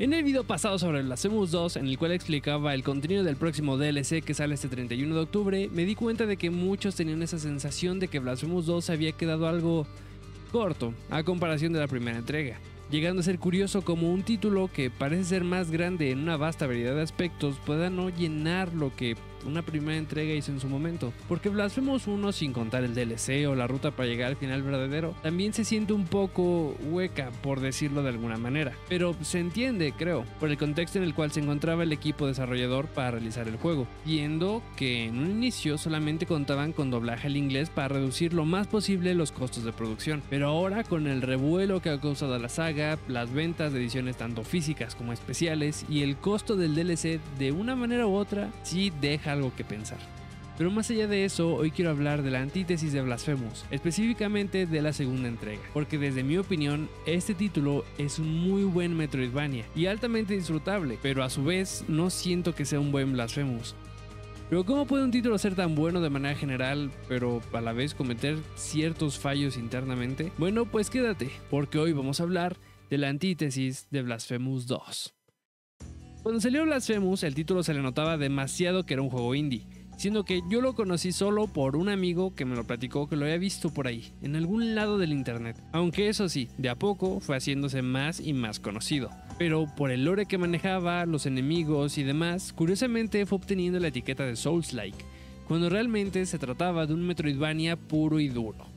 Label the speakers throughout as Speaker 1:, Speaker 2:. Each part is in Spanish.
Speaker 1: En el video pasado sobre Blasphemous 2, en el cual explicaba el contenido del próximo DLC que sale este 31 de octubre, me di cuenta de que muchos tenían esa sensación de que Blasphemous 2 había quedado algo corto a comparación de la primera entrega llegando a ser curioso como un título que parece ser más grande en una vasta variedad de aspectos pueda no llenar lo que una primera entrega hizo en su momento. Porque Blasphemous 1, sin contar el DLC o la ruta para llegar al final verdadero, también se siente un poco hueca, por decirlo de alguna manera. Pero se entiende, creo, por el contexto en el cual se encontraba el equipo desarrollador para realizar el juego, viendo que en un inicio solamente contaban con doblaje al inglés para reducir lo más posible los costos de producción. Pero ahora con el revuelo que ha causado la saga, las ventas de ediciones tanto físicas como especiales y el costo del DLC de una manera u otra, sí deja algo que pensar. Pero más allá de eso, hoy quiero hablar de la antítesis de Blasphemous, específicamente de la segunda entrega, porque desde mi opinión, este título es un muy buen Metroidvania y altamente disfrutable, pero a su vez no siento que sea un buen Blasphemous. Pero ¿cómo puede un título ser tan bueno de manera general, pero a la vez cometer ciertos fallos internamente? Bueno, pues quédate, porque hoy vamos a hablar de la antítesis de Blasphemous 2. Cuando salió Blasphemous, el título se le notaba demasiado que era un juego indie, siendo que yo lo conocí solo por un amigo que me lo platicó que lo había visto por ahí, en algún lado del internet. Aunque eso sí, de a poco fue haciéndose más y más conocido. Pero por el lore que manejaba, los enemigos y demás, curiosamente fue obteniendo la etiqueta de Souls-like, cuando realmente se trataba de un Metroidvania puro y duro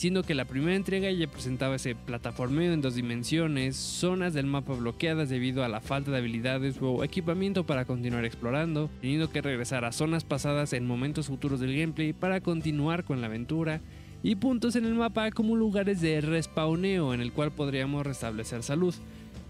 Speaker 1: siendo que la primera entrega ya presentaba ese plataformeo en dos dimensiones, zonas del mapa bloqueadas debido a la falta de habilidades o equipamiento para continuar explorando, teniendo que regresar a zonas pasadas en momentos futuros del gameplay para continuar con la aventura, y puntos en el mapa como lugares de respawneo en el cual podríamos restablecer salud.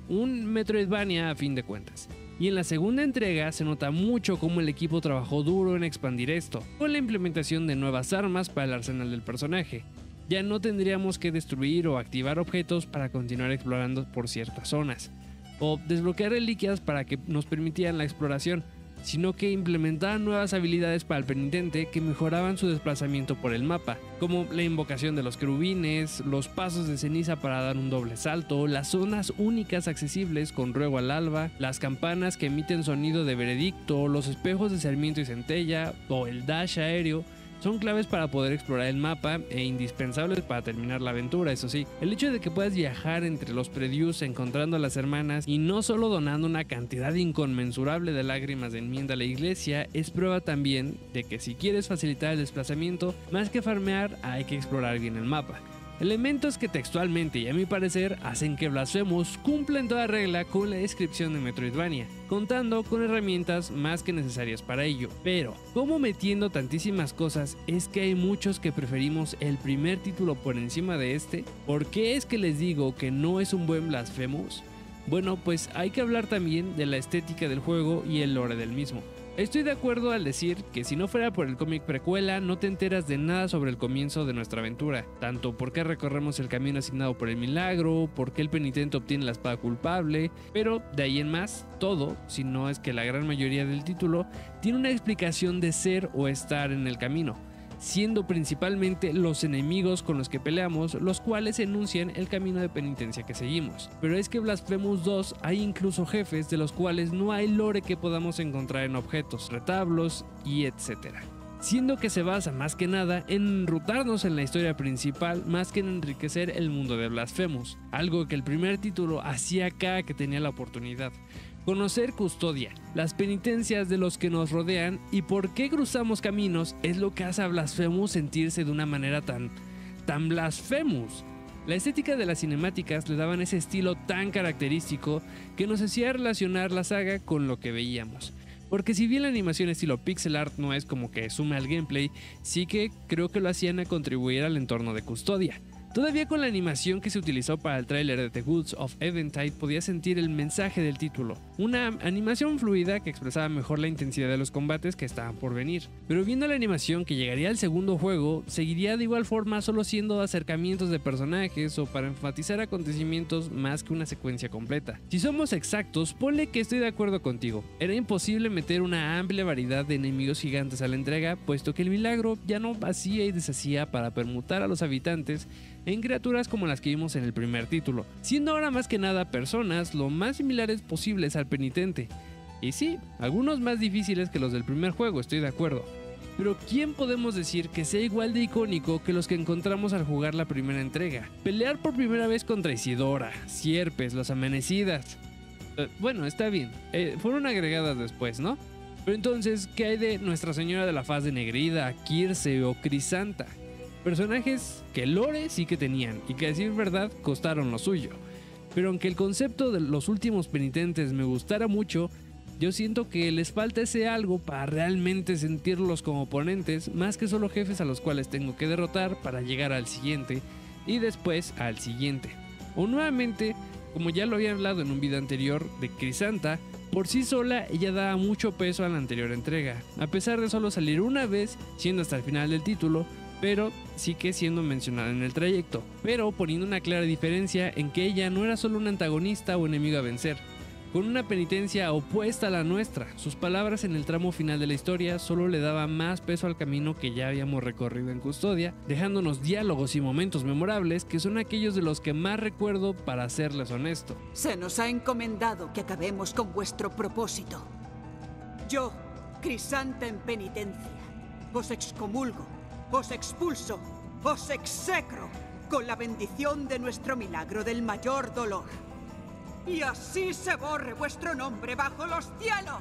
Speaker 1: Un Metroidvania a fin de cuentas. Y en la segunda entrega se nota mucho cómo el equipo trabajó duro en expandir esto, con la implementación de nuevas armas para el arsenal del personaje, ya no tendríamos que destruir o activar objetos para continuar explorando por ciertas zonas, o desbloquear reliquias para que nos permitieran la exploración, sino que implementaban nuevas habilidades para el penitente que mejoraban su desplazamiento por el mapa, como la invocación de los querubines, los pasos de ceniza para dar un doble salto, las zonas únicas accesibles con ruego al alba, las campanas que emiten sonido de veredicto, los espejos de Sarmiento y centella o el dash aéreo son claves para poder explorar el mapa e indispensables para terminar la aventura, eso sí. El hecho de que puedas viajar entre los predios encontrando a las hermanas y no solo donando una cantidad inconmensurable de lágrimas de enmienda a la iglesia es prueba también de que si quieres facilitar el desplazamiento, más que farmear hay que explorar bien el mapa. Elementos que textualmente y a mi parecer hacen que Blasphemous cumpla en toda regla con la descripción de Metroidvania, contando con herramientas más que necesarias para ello. Pero, como metiendo tantísimas cosas, es que hay muchos que preferimos el primer título por encima de este. ¿Por qué es que les digo que no es un buen Blasphemous? Bueno, pues hay que hablar también de la estética del juego y el lore del mismo. Estoy de acuerdo al decir que si no fuera por el cómic precuela no te enteras de nada sobre el comienzo de nuestra aventura, tanto por qué recorremos el camino asignado por el milagro, por qué el penitente obtiene la espada culpable, pero de ahí en más, todo, si no es que la gran mayoría del título, tiene una explicación de ser o estar en el camino siendo principalmente los enemigos con los que peleamos los cuales enuncian el camino de penitencia que seguimos. Pero es que Blasphemous 2 hay incluso jefes de los cuales no hay lore que podamos encontrar en objetos, retablos y etcétera siendo que se basa más que nada en enrutarnos en la historia principal más que en enriquecer el mundo de Blasphemous, algo que el primer título hacía cada que tenía la oportunidad. Conocer custodia, las penitencias de los que nos rodean y por qué cruzamos caminos es lo que hace a sentirse de una manera tan, tan blasphemous. La estética de las cinemáticas le daban ese estilo tan característico que nos hacía relacionar la saga con lo que veíamos. Porque si bien la animación estilo pixel art no es como que sume al gameplay, sí que creo que lo hacían a contribuir al entorno de custodia. Todavía con la animación que se utilizó para el tráiler de The Goods of Eventide podía sentir el mensaje del título, una animación fluida que expresaba mejor la intensidad de los combates que estaban por venir. Pero viendo la animación que llegaría al segundo juego, seguiría de igual forma solo siendo acercamientos de personajes o para enfatizar acontecimientos más que una secuencia completa. Si somos exactos, ponle que estoy de acuerdo contigo. Era imposible meter una amplia variedad de enemigos gigantes a la entrega, puesto que el milagro ya no hacía y deshacía para permutar a los habitantes en criaturas como las que vimos en el primer título, siendo ahora más que nada personas lo más similares posibles al penitente. Y sí, algunos más difíciles que los del primer juego, estoy de acuerdo. Pero ¿quién podemos decir que sea igual de icónico que los que encontramos al jugar la primera entrega? Pelear por primera vez contra Isidora, Sierpes, los Amanecidas. Eh, bueno, está bien, eh, fueron agregadas después, ¿no? Pero entonces, ¿qué hay de Nuestra Señora de la Faz de Negrida, Kirse o Crisanta? Personajes que Lore sí que tenían y que a decir verdad costaron lo suyo. Pero aunque el concepto de los últimos penitentes me gustara mucho, yo siento que les falta ese algo para realmente sentirlos como oponentes, más que solo jefes a los cuales tengo que derrotar para llegar al siguiente y después al siguiente. O nuevamente, como ya lo había hablado en un video anterior de Crisanta, por sí sola ella da mucho peso a la anterior entrega, a pesar de solo salir una vez, siendo hasta el final del título, pero sí que siendo mencionada en el trayecto, pero poniendo una clara diferencia en que ella no era solo un antagonista o enemigo a vencer, con una penitencia opuesta a la nuestra. Sus palabras en el tramo final de la historia solo le daban más peso al camino que ya habíamos recorrido en custodia, dejándonos diálogos y momentos memorables que son aquellos de los que más recuerdo para serles honesto.
Speaker 2: Se nos ha encomendado que acabemos con vuestro propósito. Yo, Crisanta en penitencia, os excomulgo, os expulso, os execro con la bendición de nuestro milagro del mayor dolor y así se borre vuestro nombre bajo los cielos.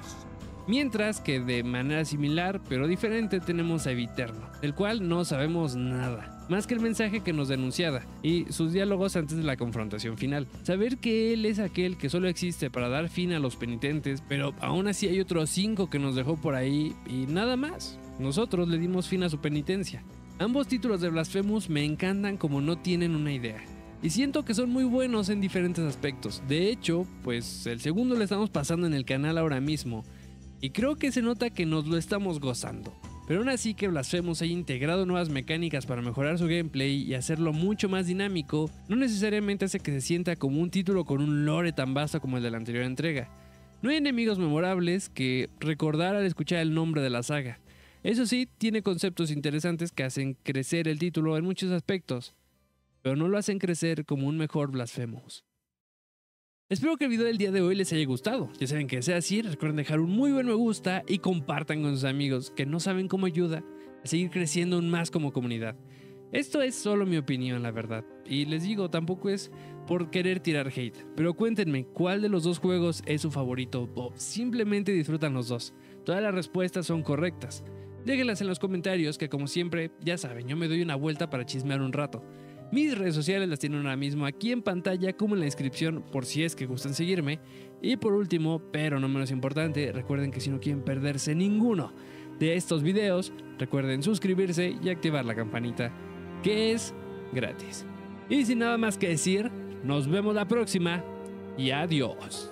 Speaker 1: Mientras que de manera similar pero diferente tenemos a Eviterno, del cual no sabemos nada, más que el mensaje que nos denunciaba y sus diálogos antes de la confrontación final. Saber que él es aquel que solo existe para dar fin a los penitentes, pero aún así hay otros cinco que nos dejó por ahí y nada más. Nosotros le dimos fin a su penitencia. Ambos títulos de Blasphemous me encantan como no tienen una idea y siento que son muy buenos en diferentes aspectos. De hecho, pues el segundo lo estamos pasando en el canal ahora mismo y creo que se nota que nos lo estamos gozando. Pero aún así que Blasphemous haya integrado nuevas mecánicas para mejorar su gameplay y hacerlo mucho más dinámico, no necesariamente hace que se sienta como un título con un lore tan vasto como el de la anterior entrega. No hay enemigos memorables que recordar al escuchar el nombre de la saga. Eso sí, tiene conceptos interesantes que hacen crecer el título en muchos aspectos, pero no lo hacen crecer como un mejor Blasphemous. Espero que el video del día de hoy les haya gustado. Ya saben que sea así, recuerden dejar un muy buen me gusta y compartan con sus amigos que no saben cómo ayuda a seguir creciendo aún más como comunidad. Esto es solo mi opinión, la verdad. Y les digo, tampoco es por querer tirar hate. Pero cuéntenme cuál de los dos juegos es su favorito o simplemente disfrutan los dos. Todas las respuestas son correctas. Déjenlas en los comentarios que como siempre, ya saben, yo me doy una vuelta para chismear un rato. Mis redes sociales las tienen ahora mismo aquí en pantalla como en la descripción por si es que gustan seguirme. Y por último, pero no menos importante, recuerden que si no quieren perderse ninguno de estos videos, recuerden suscribirse y activar la campanita, que es gratis. Y sin nada más que decir, nos vemos la próxima y adiós.